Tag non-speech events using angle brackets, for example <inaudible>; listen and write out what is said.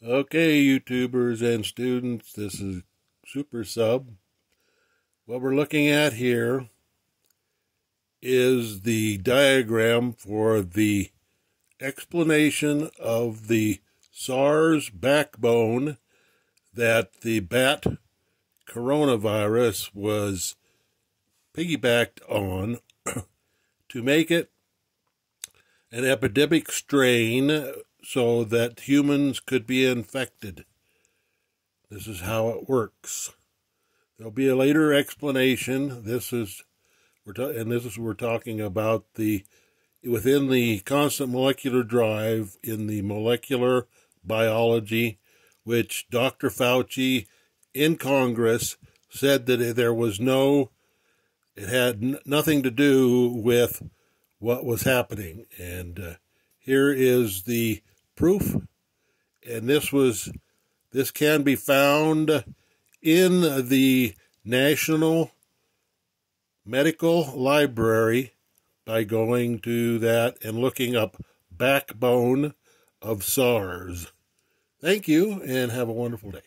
Okay, YouTubers and students, this is Super Sub. What we're looking at here is the diagram for the explanation of the SARS backbone that the bat coronavirus was piggybacked on <coughs> to make it an epidemic strain so that humans could be infected. This is how it works. There'll be a later explanation. This is we're and this is we're talking about the within the constant molecular drive in the molecular biology, which Dr. Fauci in Congress said that there was no, it had nothing to do with what was happening. And uh, here is the proof. And this was, this can be found in the National Medical Library by going to that and looking up backbone of SARS. Thank you and have a wonderful day.